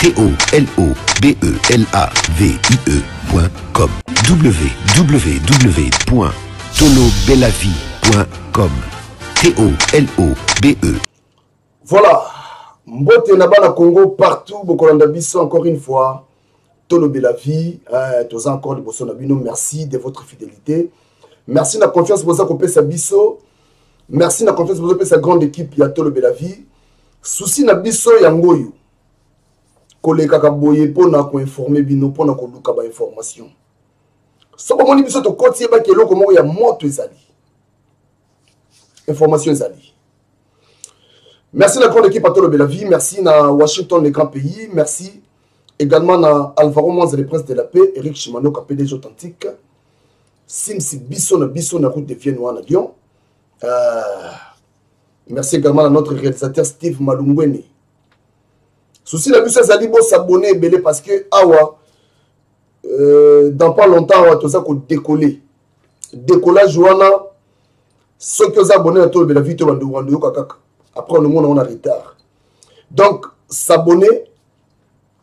T-O-L-O-B-E-L-A-V-I-E.com www.tolobelavie.com T-O-L-O-B-E Voilà, mbote na bana Congo partout, bokolanda biso encore une fois. tolobela vie eh, toza encore liboso na bino merci de votre fidélité merci na confiance boza kopesa biso merci na confiance bozopesa grande équipe ya tolobela vie susi na biso yango oyo kolekaka boye mpo na koinforme bino mpo na koluka bainformation so bomoni biso tokoti yebaki eloko moko ya moto ezali information ezali merci na grande équipe atolobela vie merci na washington le grand pays merci également na alvaro mwanza le prince de la paix eric chimanoka pdg authentique sims biso na biso na route de vienne wana lyon euh, merci également na notre réalisateur steve malungwene souci na biso ezali bosabone ebele parce que awa euh, dans pas longtemps awa toza kodecolle decollage wana soki oza abone na tolobela vi to bandobandu yoka kaka après onomona ngo na retard donc s'abonner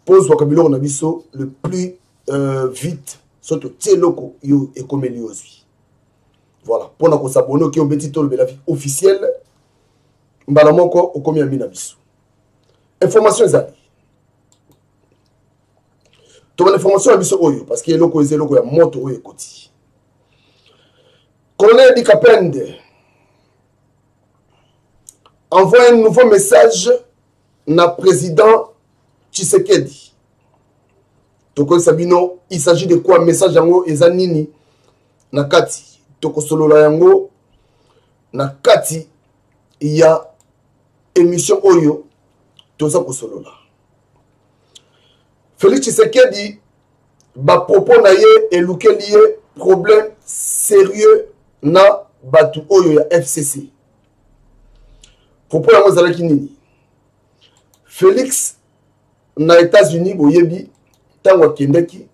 tozwaka biloko na biso le plus euh, vite so totie eloko yo ekomeli yo ozwi voilà mpo na kosabone oki obeti tolobela officiel mbala moko okomi ami na biso information ezali tobana information na biso oyo parce que eloko eza eloko ya moto oyo ekoti colonel dikapende envoie un nouveau message na président tshisekedi tokoyesa bino il s'agit de quoi message yango eza nini na kati tokosolola yango na kati ya émission oyo toza kosolola félix tshisekedi bapropos na ye elukeli ye problème sérieux na bato oyo ya fcc propos yango ezalaki nini félix na états-unis boyebi ntango akendaki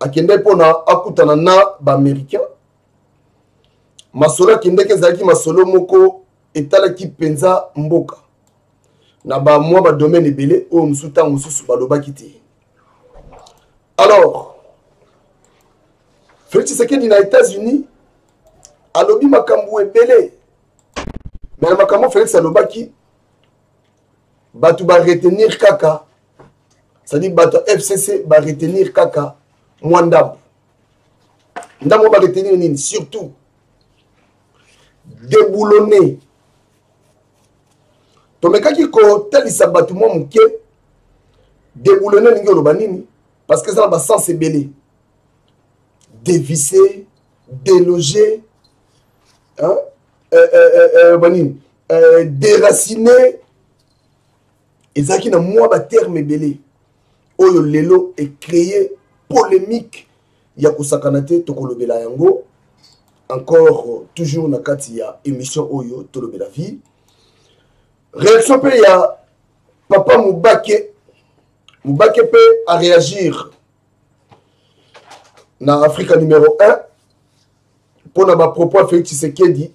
akendaki mpona akutana na baaméricain masolo akendaki ezalaki masolo moko etalaki mpenza mboka na bamwa badomaine ebele oyo mosusu ntango mosusu balobaki te alors félix tshisekedi na états-unis alobi makambo ebele me na makambo félix alobaki bato baretenir kaka cestadire bato ya fcc baretenir kaka mwa ndambo ndambo baretenir nini surtout deboulonne tomekaki kotalisa bato mwa moke deboulonne elingi oloba nini parce que eza na basens ebele devise déloger hein? euh, euh, euh, euh, banini euh, déraciner ezalaki na mwa baterme ebele oyo lelo ecreye polémique ya kosakana te tokolobela yango encore toujours na kati ya émission oyo tolobela vie réaction mpe ya papa mobake mobake mpe aréagir na afrika numero 1 mpo na bapropos ya félix tshisekedi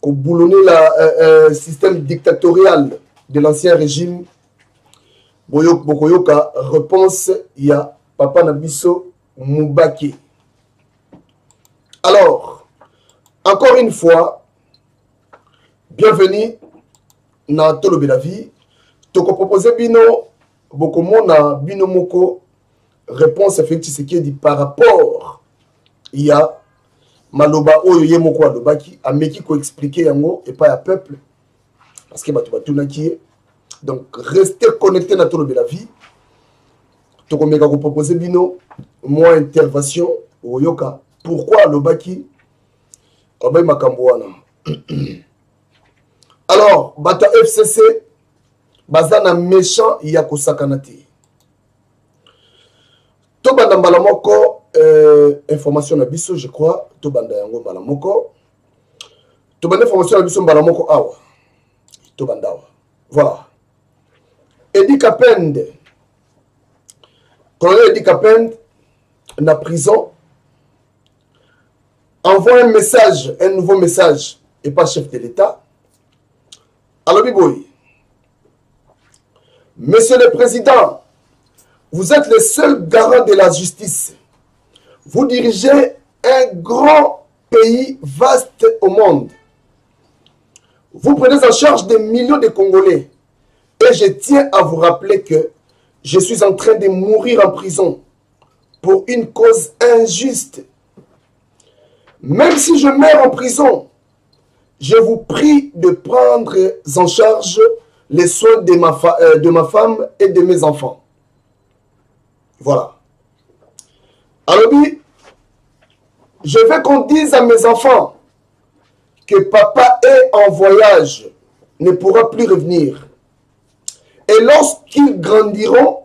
kobulonela euh, euh, système dictatorial de l'ancien régime bokoyoka réponse ya papa na biso mubake alors encore une fois bienvenue na tolobela vie tokopropose bino bokomona bino moko réponse ya Félix Tshisekedi par rapport ya maloba oyo ye moko alobaki ameki koexplike yango epai ya peuple parce que bato batunaki ye donc reste connecté na tolobela vie tokomeka kopropose bino mwa intervention okoyoka pourquoi alobaki alobaki makambo wana alors bato ya fcc baza na méchant ya kosakana te tobanda mbala moko euh, information na biso je crois tobanda yango mbala moko tobanda information na biso mbala moko awa tobanda awa voilà edi kapende colonel edi kapende na prison envoie un message un nouveau message et pas chef de l'état Monsieur le Président, vous êtes le seul garant de la justice. Vous dirigez un grand pays vaste au monde. Vous prenez en charge des millions de Congolais. Et je tiens à vous rappeler que je suis en train de mourir en prison pour une cause injuste. Même si je meurs en prison, je vous prie de prendre en charge les soins de ma, euh, femme et de mes enfants. Voilà. Alors, je veux qu'on dise à mes enfants que papa est en voyage, ne pourra plus revenir. Et lorsqu'ils grandiront,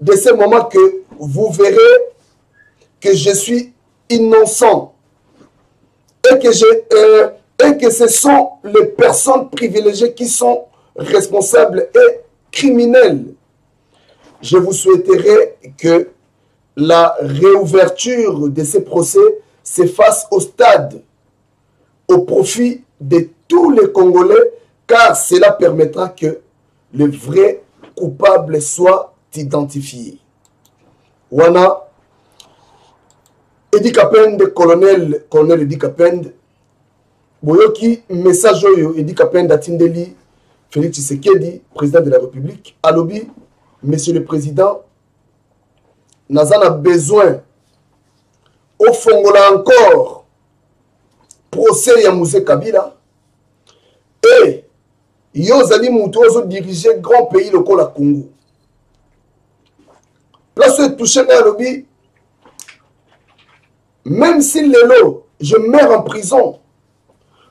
de ce moment que vous verrez que je suis innocent et que j'ai euh, et que ce sont les personnes privilégiées qui sont responsables et criminelles. Je vous souhaiterais que la réouverture de ces procès se fasse au stade, au profit de tous les Congolais, car cela permettra que le vrai coupable soit identifié. Wana, Eddie Kapend, colonel, colonel Eddie Kapend, boyoki message oyo Eddie Kapend atindeli Félix Tshisekedi, président de la République, alobi, Monsieur le Président, naza na besoin ofongola encore procès ya muse kabila e yo ozali moto oyo ozodirige grand pays lokola congo place oyo etouche ngai alobi même si lelo je meurs en prison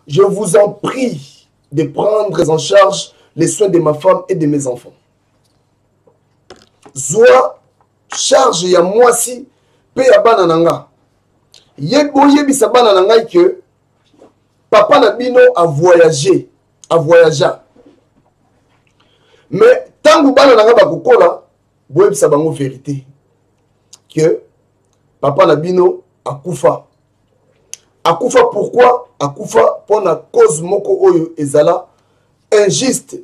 je vous en prie de prendre en charge les soins de ma femme et de mes enfants zwa charge ya mwasi mpe ya bana na nga ye boyebisa bana na ngai ke papa na bino avoyage avoyagea mais ntango bana na ngai bakokola boyebisa bango verité ke papa na bino akufa akufa pourquoi akufa mpo na cause moko oyo ezala injuste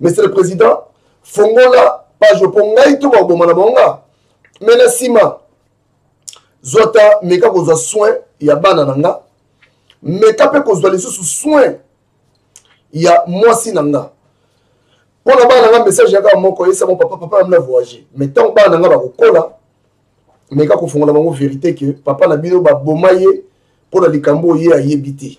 monsieur le président fongola page mpo ngai to bakoboma na bango nga me na nsima zwa ta meka kozwa soin ya bana na nga meka mpe kozwa lisusu soin ya mwasi na nga mpo na bana na nga message ya kaka moko yesa mo papa papa na mina voyage me ntango bana na nga bakokola meka kofongola bango verité ke papa na bino baboma ye mpo na likambo oyo ye ayebi te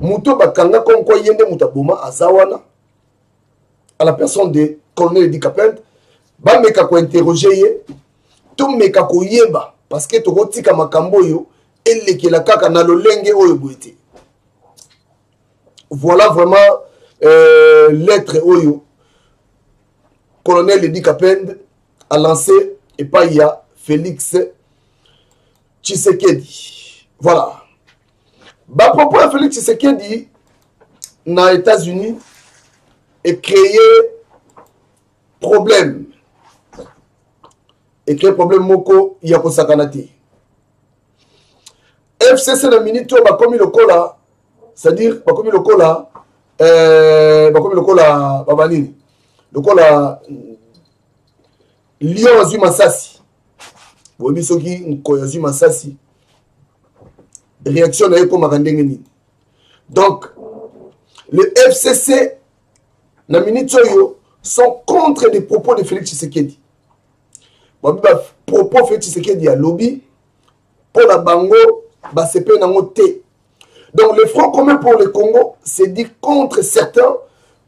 moto oyo bakanga comme quoi ye nde moto aboma aza wana à la personne de colonel edi kapend bameka kointerroge ye tomeka koyeba parce que tokotika makambo oyo elekela kaka na lolenge oyo boye te voilà vraiment euh, lettre oyo colonel edi kapend a lancé epai ya félix tshisekedi voilà bapropos ya félix tshisekedi na états-unis ecreye problème ecreye problème moko ya kosakana te fcc na minute oyo bakomi lokola c'est-à-dire bakomi lokola euh, bakomi lokola babanini lokola lion azwi masasi boyebi soki nkoyo azwi masasi réaction na ye ekomaka ndenge nini donc le fcc na minute oyo sont contre les propos de félix tshisekedi babi bapropos félix tshisekedi alobi mpo na bango basepeli nango te donc le front commun pour le congo s'est dit contre certains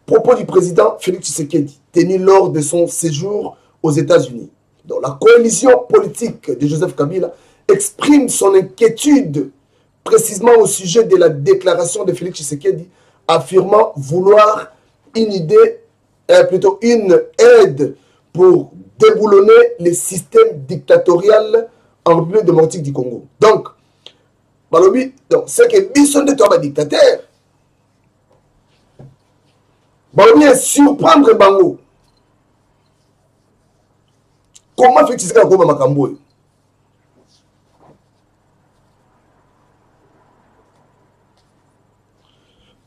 propos du président félix tshisekedi tenu lors de son séjour aux états-unis donc la coalition politique de joseph kabila exprime son inquiétude précisément au sujet de la déclaration de félix tshisekedi affirmant vouloir une idée, euh, plutôt une aide pour déboulonner les systèmes dictatorial en République démocratique du Congo. Donc, balobi donc seke biso nde toya badictateur balobi esurprendre bango comment feti sika nakoyeba makambo oyo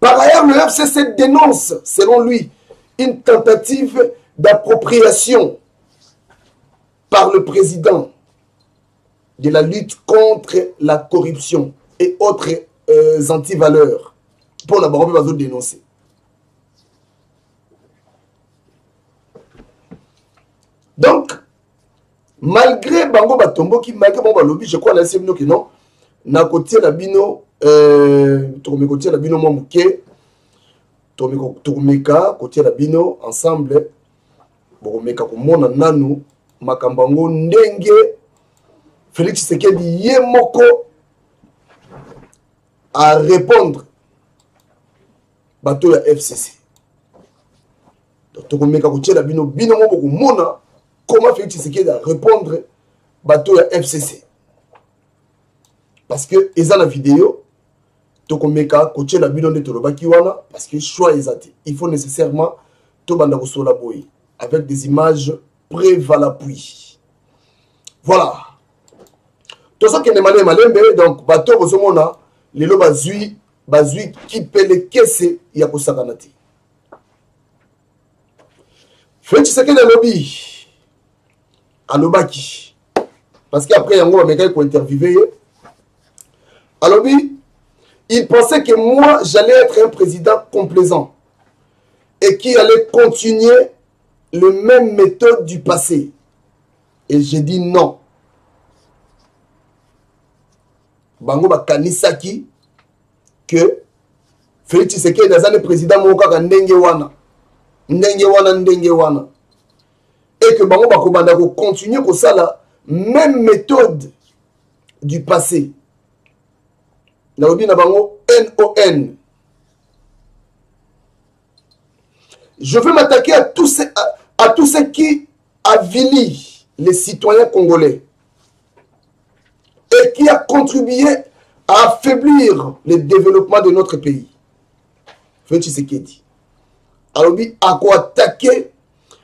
Par ailleurs, le FCC dénonce, selon lui, une tentative d'appropriation par le président de la lutte contre la corruption et autres euh, antivaleurs mpo na bango mpe bazodenonse donc malgré bango batomboki malgré bango balobi je crois nayesi bino ke non nakotiela bino euh, tokomi kotiela bino mwa moke tokomeka kotiela bino ensemble bokomeka komona nanu makambo yango ndenge félix tshisekedi ye moko arépondre bato ya fcc tokomeka kotyela bino bino moko komona koma félix tshisekedi arépondre bato ya fcc parce que eza na video tokomeka kotyela bino nde tolobaki wana parce que choix eza te il faut nécessairement tobanda kosola boye avec des images prévalapui voilà tozokende malembe malembe donc bato bozomona lelo bazwi bazwi kipelekese ya kosakana te felix tshisekedi alobi alobaki parce que après yango bamekaki kointerviewe ye alobi Il pensait que moi, j'allais être un président complaisant et qui allait continuer le même méthode du passé. Et j'ai dit non. bango bakanisaki ke felix tshisekedi aza nde président moko kaka ndenge wana ndenge wana ndenge wana et que bango bakobanda kocontinue kosala même méthode du passé nalobi na bango non je vais m'attaquer à tous, à, à tous ceux qui avili les citoyens congolais et qui a contribué à affaiblir le développement de notre pays. Feu Tshisekedi. alobi akoatake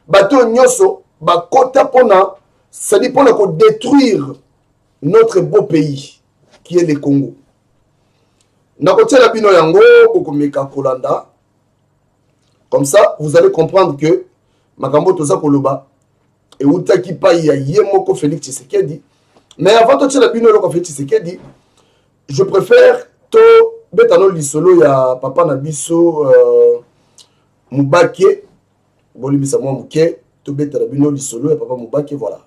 bato oyo nyonso bakota mpona sadi mpona kodétruire notre beau pays qui est le congo nakotiela bino yango bokomeka kolanda comme ça vous allez comprendre que makambo toza koloba ewutaki pai ya ye moko félix tshisekedi mais avant totyela bino eloko ya félix tshisekedi je préfère tobeta no lisolo ya papa na biso euh, mubake bolimbisa mwa moke tobetela bino lisolo ya papa mubake voilà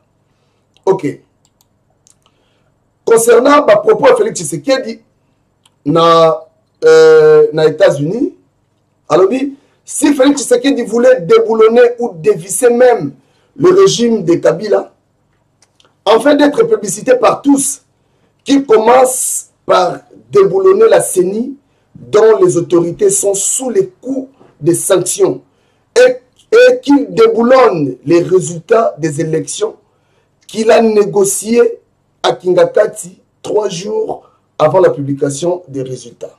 ok concernant bapropos ya félix tshisekedi na, euh, na états-unis alobi si Félix Tshisekedi voulait déboulonner ou dévisser même le régime de Kabila afin d'être publicité par tous qui commence par déboulonner la CENI dont les autorités sont sous les coups des sanctions et, et qu'il déboulonne les résultats des élections qu'il a négociées à Kingakati trois jours avant la publication des résultats.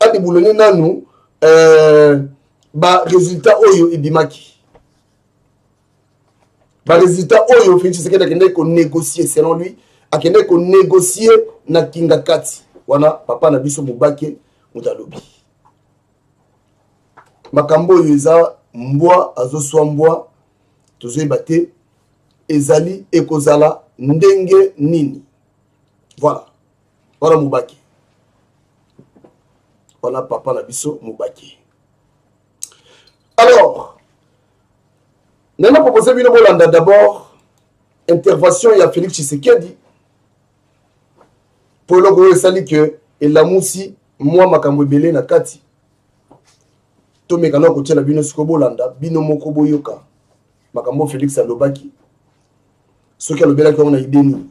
adi buloni nanu euh, baresultat oyo ebimaki baresultat oyo félix tshisekedi akendaki konégocier selon lui akendaki konégocier na kingakati wana papa na biso mobake moto alobi makambo oyo eza mbwa azoswa mbwa tozoyeba te ezali ekozala ndenge nini voilà wana mubaki wana papa na biso mubaki alors ngai na propose bino bolanda d'abord intervention ya félix tshisekedi mpo eloko oyo esali ke elamusi mwa makambo ebele na kati tomeka na kotyela bino sikoyo bolanda bino moko boyoka makambo félix alobaki soki alobelaki yango na ide nini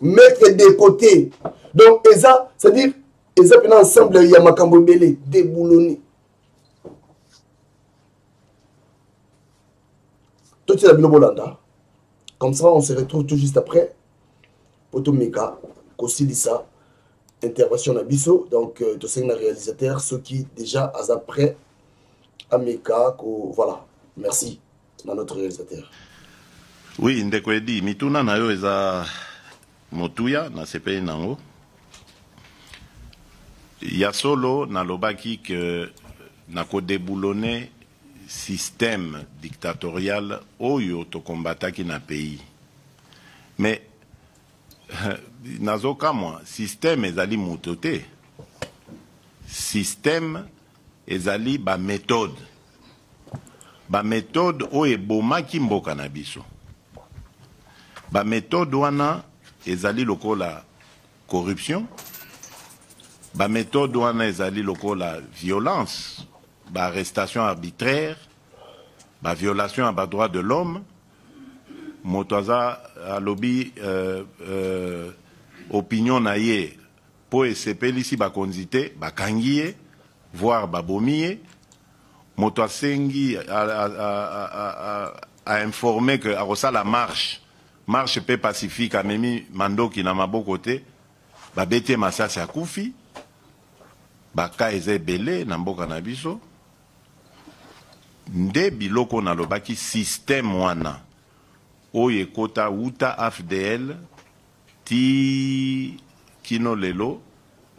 mettre de côté donc eza c'est-à-dire eza mpena ensemble ya makambo ebele debouloni totiela bino bolanda comme ça on se retrouve tout juste après mpo tomeka kosilisa intervention na biso donc euh, tosengi na réalisateur soki déjà aza prêt ameka ko voilà merci na notre réalisateur oui ndeko edi mituna na yo eza motuya nasepeli nango ya solo nalobaki ke nakodeboulone système dictatorial oyo tokombataki na pays mais nazokamwa système ezali moto te système Ezali ba methodes, ba methodes oyo ebomaki mboka na biso. Ba methodes wana ezali lokola corruption, ba methodes wana ezali lokola violence, ba arrestations arbitraires, ba violations ya ba droits de l'homme. Moto aza alobi euh, euh, opinion na ye Mpo esepelisi bakonzi te, bakangi ye, voir babomi ye. Moto asengi a, a, a, a, a, a informe que akosala marche marche mpe pacifique, amemi mandoki na maboko te, babeti ye masasi, akufi. Baka eza ebele na mboka na biso, nde biloko nalobaki système wana oyo ekota wuta AFDL Ti kino lelo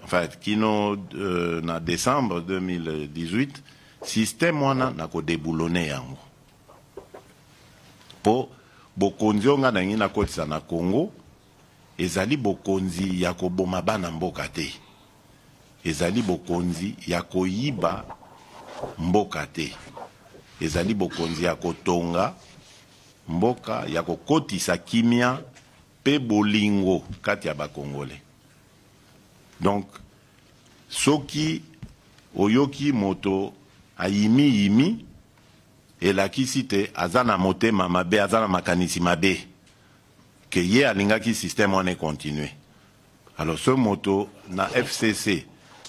enfin kino euh, na décembre 2018 système wana na ko deboulonner yango po bokonzi oyo ngai nangi nakotisa na congo ezali bokonzi ya koboma bana mboka te ezali bokonzi ya koyiba mboka te ezali bokonzi ya kotonga mboka ya kokotisa kimia pe bolingo kati ya ba congolais donc soki oyoki moto ayimi yimi elakisi te aza na motema mabe aza na makanisi mabe ke ye alingaki système wana econtinue Alors ce moto na FCC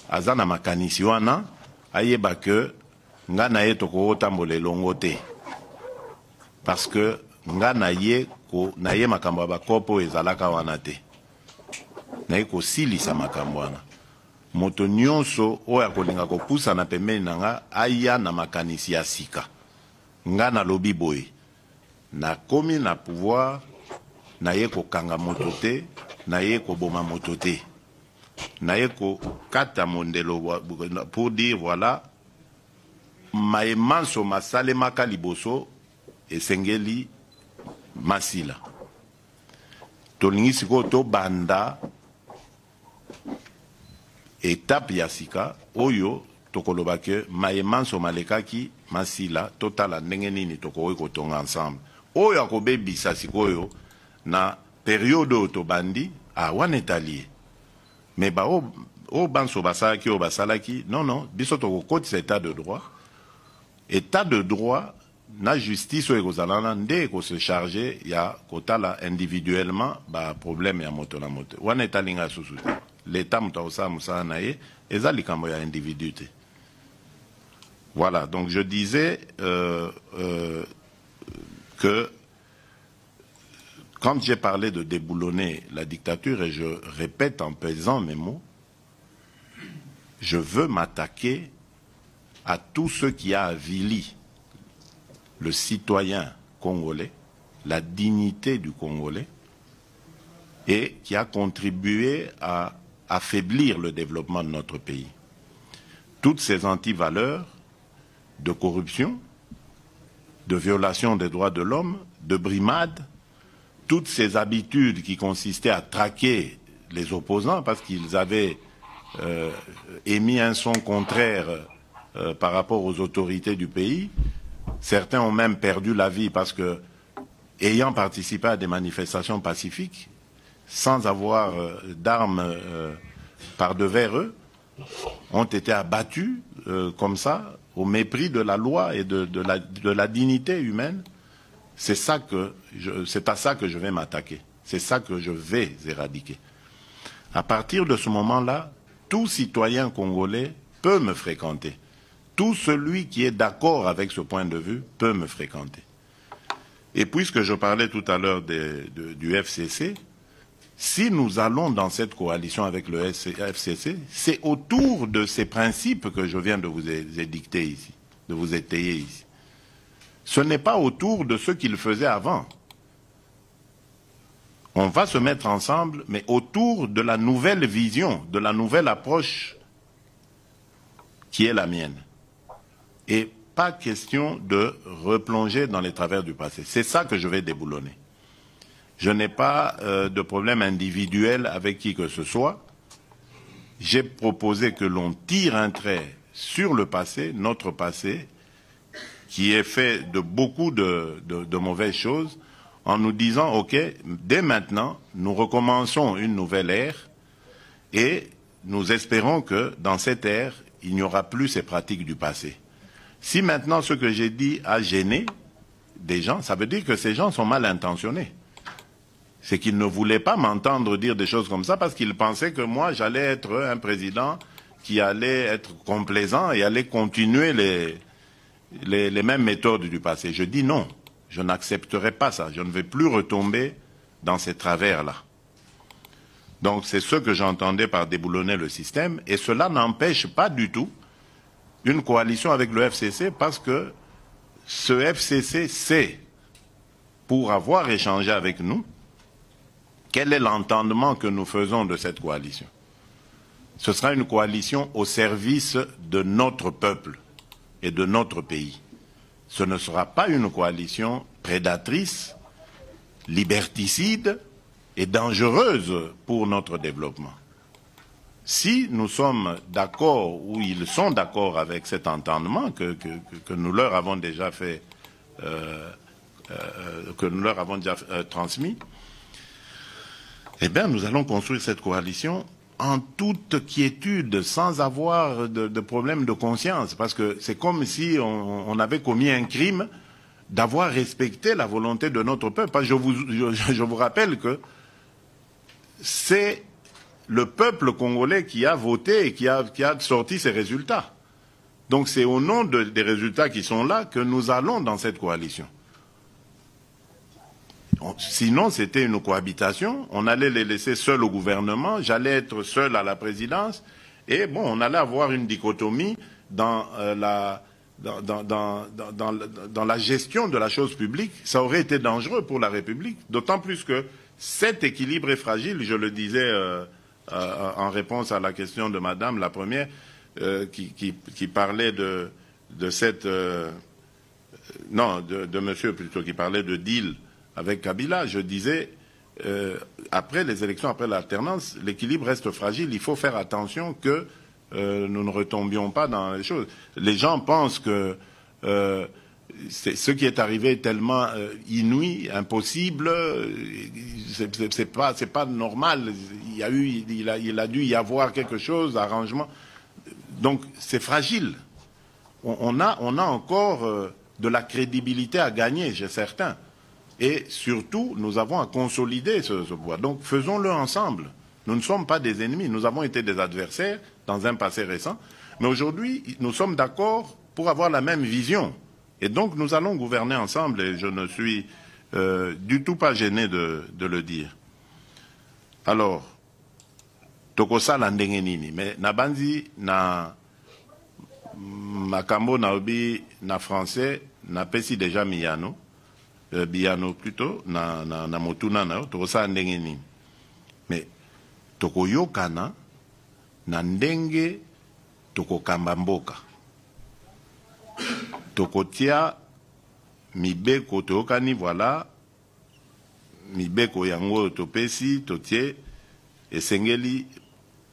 aza na makanisi wana ayeba que nga na ye tokotambola elongo te parce que nga na ye ko na ye makambo ya bakopo oyo ezalaka wana te naye kosilisa makambo wana moto nyonso oyo akolinga kopusana pembeni na nga aya na makanisi ya sika nga nalobi boye Na komi na pouvoir na ye ko kanga moto te na ye ko boma moto te na ye ko kata mondelo pour dire voilà maye manso ma salemaka liboso esengeli masila tolingi sikoyo to banda Etape ya sika oyo tokoloba que maye manso malekaki masila totala ndenge nini tokoki kotonga ensemble oyo akobebisa sikoyo na periode oyo tobandi ah, wana etali ye me baoyo oyo banso basalaki oyo basalaki non non biso tokokotisa etat de droit etat de droit na justice oyo ekozala wana nde ekose charge ya kotala individuellement ba problème ya moto na moto wana etali ngai susu te leta moto akosala mosala na ye eza likambo ya individu te voilà donc je disais euh, euh, que quand j'ai parlé de déboulonner la dictature et je répète en pesant mes mots je veux m'attaquer à tout ce qui a avili le citoyen congolais, la dignité du Congolais, et qui a contribué à affaiblir le développement de notre pays. Toutes ces antivaleurs de corruption, de violation des droits de l'homme, de brimade, toutes ces habitudes qui consistaient à traquer les opposants parce qu'ils avaient euh, émis un son contraire euh, par rapport aux autorités du pays. Certains ont même perdu la vie parce que, ayant participé à des manifestations pacifiques, sans avoir euh, d'armes euh, par devers eux, ont été abattus comme ça, au mépris de la loi et de, la, dignité humaine. C'est c'est à ça que je vais m'attaquer. C'est ça que je vais éradiquer. À partir de ce moment-là, tout citoyen congolais peut me fréquenter. Tout celui qui est d'accord avec ce point de vue peut me fréquenter. Et puisque je parlais tout à l'heure du FCC, si nous allons dans cette coalition avec le FCC, c'est autour de ces principes que je viens de vous édicter ici, de vous étayer ici. Ce n'est pas autour de ce qu'il faisait avant. On va se mettre ensemble, mais autour de la nouvelle vision, de la nouvelle approche qui est la mienne. Et pas question de replonger dans les travers du passé. C'est ça que je vais déboulonner. Je n'ai pas euh, de problème individuel avec qui que ce soit. J'ai proposé que l'on tire un trait sur le passé, notre passé, qui est fait de beaucoup de mauvaises choses, en nous disant, OK, dès maintenant, nous recommençons une nouvelle ère et nous espérons que dans cette ère, il n'y aura plus ces pratiques du passé. Si maintenant ce que j'ai dit a gêné des gens, ça veut dire que ces gens sont mal intentionnés. C'est qu'ils ne voulaient pas m'entendre dire des choses comme ça parce qu'ils pensaient que moi, j'allais être un président qui allait être complaisant et allait continuer les, les mêmes méthodes du passé. Je dis non, je n'accepterai pas ça. Je ne vais plus retomber dans ces travers-là. Donc c'est ce que j'entendais par déboulonner le système et cela n'empêche pas du tout une coalition avec le FCC parce que ce FCC sait, pour avoir échangé avec nous, quel est l'entendement que nous faisons de cette coalition. Ce sera une coalition au service de notre peuple et de notre pays. Ce ne sera pas une coalition prédatrice, liberticide et dangereuse pour notre développement si nous sommes d'accord ou ils sont d'accord avec cet entendement que, nous leur avons déjà fait, euh, euh, euh, que nous leur avons déjà transmis, eh bien, nous allons construire cette coalition en toute quiétude, sans avoir de, problème de conscience, parce que c'est comme si on, avait commis un crime d'avoir respecté la volonté de notre peuple. je vous rappelle que c'est le peuple congolais qui a voté et qui a, sorti ces résultats. Donc c'est au nom des résultats qui sont là que nous allons dans cette coalition. Sinon, c'était une cohabitation. On allait les laisser seuls au gouvernement. J'allais être seul à la présidence. Et bon, on allait avoir une dichotomie dans, euh, la, gestion de la chose publique. Ça aurait été dangereux pour la République. D'autant plus que cet équilibre est fragile, je le disais. Euh, euh, euh, en réponse à la question de Madame, la première, euh, qui, parlait de, cette... non, de, de, monsieur plutôt, qui parlait de deal avec Kabila. Je disais, après les élections, après l'alternance, l'équilibre reste fragile. Il faut faire attention que nous ne retombions pas dans les choses. Les gens pensent que ce qui est arrivé est tellement euh, inouï, impossible, euh, c'est pas, pas normal. Il, a dû y avoir quelque chose, arrangement. Donc c'est fragile. On, a, encore euh, de la crédibilité à gagner, j'ai certain. Et surtout, nous avons à consolider ce, bois, Donc faisons-le ensemble. Nous ne sommes pas des ennemis, nous avons été des adversaires dans un passé récent. Mais aujourd'hui, nous sommes d'accord pour avoir la même vision. Et donc nous allons gouverner ensemble et je ne suis euh, du tout pas gêné de, de le dire. Alors, tokosala ndenge nini me nabanzi na makambo nayobi na français napesi deja miyano euh, biyano plutot na, na, na motuna na yo tokosala ndenge nini me tokoyokana na ndenge tokokamba mboka tokotia mibeko toyokani voilà Mibeko yango oyo topesi totie esengeli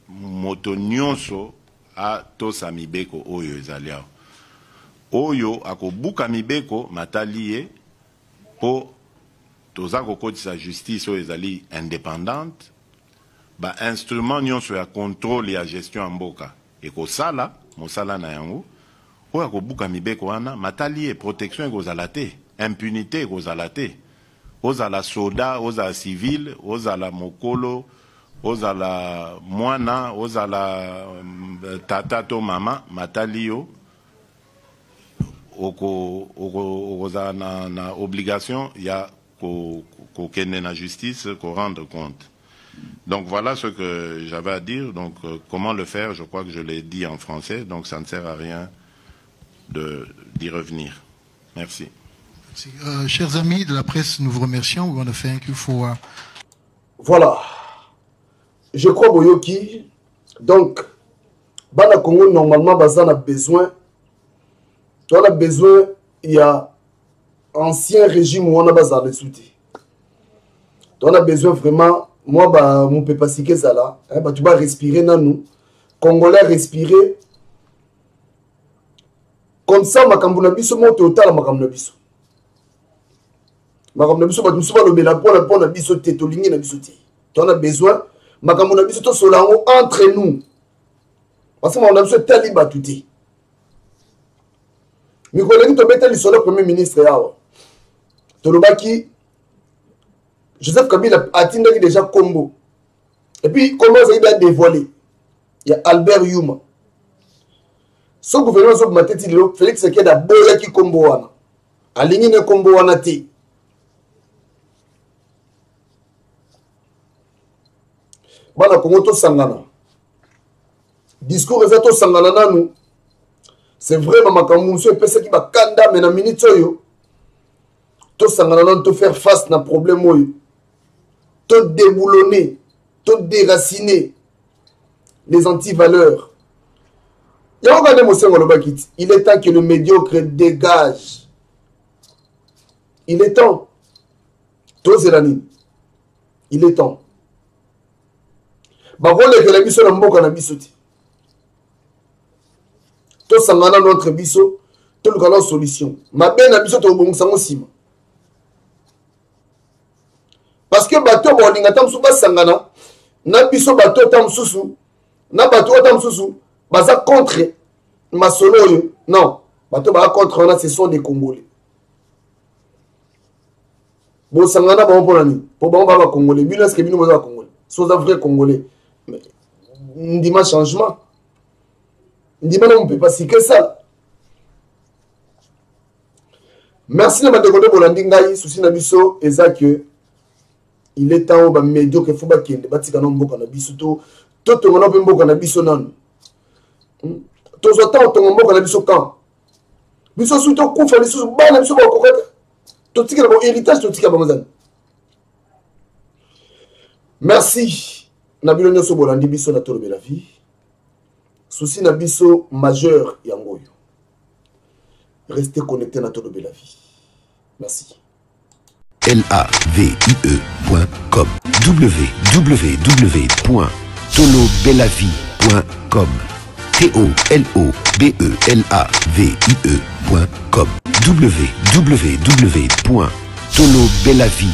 moto nyonso atosa mibeko oyo ezali awa. Oyo akobuka mibeko matali ye mpo toza kokotisa justice oyo ezali independante Ba instruments nyonso ya controle ya gestion ya mboka ekosala mosala na yango. Oyo akobuka mibeko wana matali ye, protection ekozala te, impunite ekozala te. Ozala soda, ozala civil, ozala mokolo, ozala mwana, ozala euh, tata to mama, matali yo okozala na, na obligation ya kokende ko na justice rendre compte Donc voilà ce que j'avais à dire. Donc euh, comment le faire Je crois que je l'ai dit en français, donc ça ne sert à rien d'y revenir. Merci. Merci. Euh, chers amis de la presse, nous vous remercions. on a fait un qu'il faut. Voilà. Je crois, Boyoki, donc, Bana Congo, normalement, Bazan a besoin, toi, a besoin, il y a ancien régime wana bazala lisusu te donc na besoin vraiment mwa bamopepa sika ezala bato barespire nanu congolais respire comme ça makambo na biso moko totala makambo na biso makambo na biso bato mosusu balobela mpona mpo na biso te tolingi na biso te to na besoin makambo na biso tosola yango entre nous parce que makambo na biso etali bato te mikolo eleki tobeta lisolo premier ministre awa tolobaki joseph kabila atindaki deja nkombo epuis nkombo azali bya dévoile ya albert yuma so gouvernement ezobima te ti lelo félix sekedi aboyaki nkombo wana alingi ne nkombo wana te bana kongo tosangana discours eza tosangana nanu c'est vrai bamakambo mosusu epesaki bakanda me na minute oyo tosangana nano tofaire face na problème oyo todeboulonne todéracine les antivaleurs yango kande mosengo alobaki ti il est temps que le médiocre dégage il est temps tozela nini il est temps bakolekela biso na mboka na biso te tosangana no entre biso toluka nao solution mabe na biso tokobongisa yango nsima parce que bato oyo baolinga ntango mosusu basangana na biso bato oyo ntango mosusu na bato oyo ntango mosusu baza contre masolo oyo non bato baa contre wana ce sont des congolais bosangana na bango mpona nini mpo bango baa bacongolais bino eske bino boza bacongolais so oza vrai congolais ndima changement ndima na mopepa sika esala merci na bandeko nde bolandi ngai susi na biso eza ke il est temps oyo bamediocre fo bakende batika na mboka na biso to totonga na mpe mboka na biso nanu hmm? tozwa ntango tonga mboka na biso kan biso soki tokufa lisusu bana biso bakokaka totikela bango héritage totikela bango ezali merci na bino nyonso bolandi biso na tolobela vie souci na biso majeur yango oyo reste connecté na tolobela vie merci lavie.com www.tolobelavie.com T-O-L-O-B-E-L-A-V-I-E.com www.tolobelavie